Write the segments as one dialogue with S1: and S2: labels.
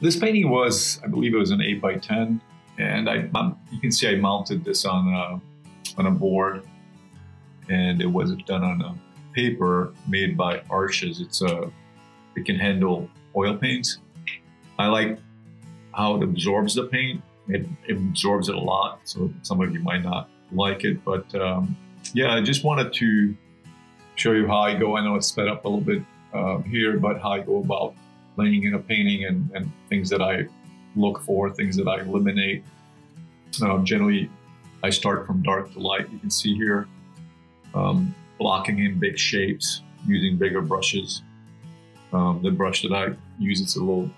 S1: This painting was, I believe it was an 8 by 10 and I, you can see I mounted this on a, on a board and it was done on a paper made by Arches. It's a, it can handle oil paints. I like how it absorbs the paint. It, it absorbs it a lot, so some of you might not like it, but um, yeah, I just wanted to show you how I go. I know it's sped up a little bit uh, here, but how I go about laying in a painting and, and things that I look for, things that I eliminate. Um, generally, I start from dark to light. You can see here, um, blocking in big shapes using bigger brushes. Um, the brush that I use, it's a little,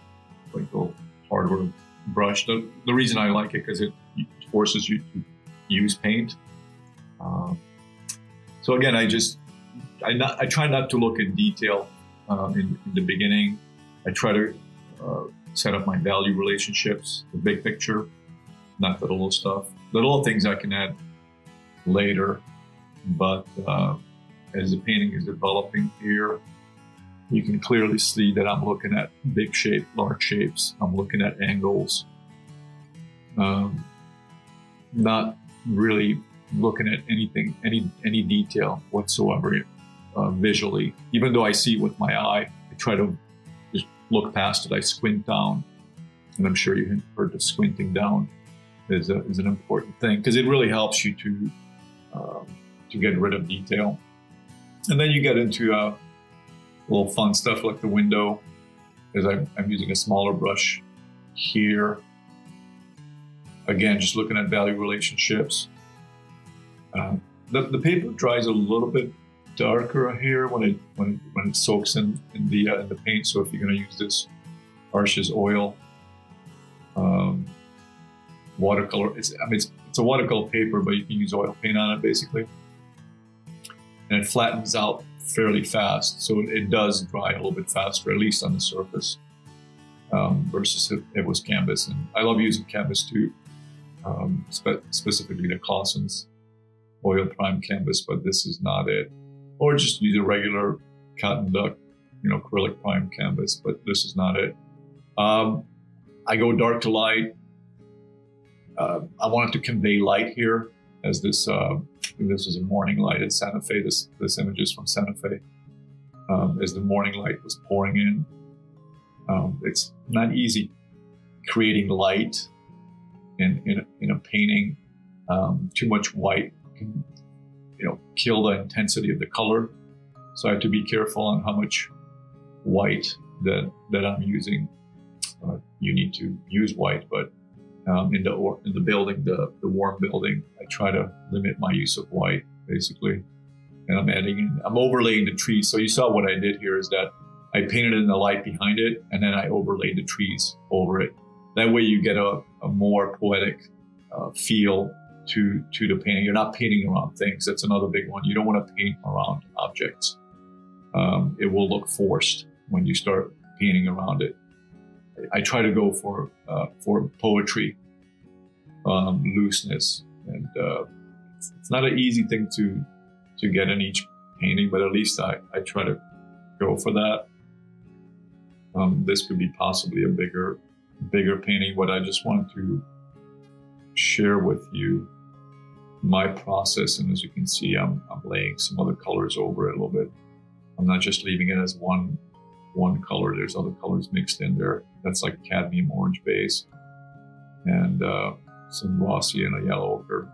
S1: like a hardware brush. The, the reason I like it because it forces you to use paint. Uh, so again, I just I, not, I try not to look in detail um, in, in, the beginning. I try to uh, set up my value relationships, the big picture, not the little stuff. The little things I can add later, but uh, as the painting is developing here, you can clearly see that I'm looking at big shape, large shapes. I'm looking at angles. Um, not really looking at anything, any any detail whatsoever uh, visually. Even though I see it with my eye, I try to look past it. I squint down, and I'm sure you heard the squinting down is, a, is an important thing because it really helps you to um, to get rid of detail. And then you get into uh, little fun stuff like the window, as I'm, I'm using a smaller brush here. Again, just looking at value relationships. Um, the, the paper dries a little bit darker here when it when it, when it soaks in in the uh, in the paint. So if you're going to use this Arches oil um, watercolor, it's I mean it's, it's a watercolor paper, but you can use oil paint on it basically, and it flattens out fairly fast. So it, it does dry a little bit faster, at least on the surface, um, versus if it was canvas. And I love using canvas too, um, spe specifically the Claessens oil prime canvas, but this is not it. Or just use a regular cotton duck, you know, acrylic prime canvas, but this is not it. Um, I go dark to light. Uh, I wanted to convey light here as this, uh, this is a morning light in Santa Fe. This, this image is from Santa Fe. Um, as the morning light was pouring in. Um, it's not easy creating light in, in, a, in a painting. Um, too much white can, you know, kill the intensity of the color. So I have to be careful on how much white that, that I'm using. Uh, you need to use white, but um, in the in the building, the, the warm building, I try to limit my use of white basically. And I'm adding in, I'm overlaying the trees. So you saw what I did here is that I painted in the light behind it and then I overlaid the trees over it. That way you get a, a more poetic uh, feel to to the painting. You're not painting around things. That's another big one. You don't want to paint around objects. Um, it will look forced when you start painting around it. I, try to go for uh, for poetry, um, looseness, and uh, it's, it's, not an easy thing to to get in each painting, but at least I, I try to go for that. Um, this could be possibly a bigger bigger painting, What I just wanted to share with you my process. And as you can see, I'm, I'm laying some other colors over it a little bit. I'm not just leaving it as one one color. There's other colors mixed in there. That's like cadmium orange base and uh, some Rossi and a yellow ochre.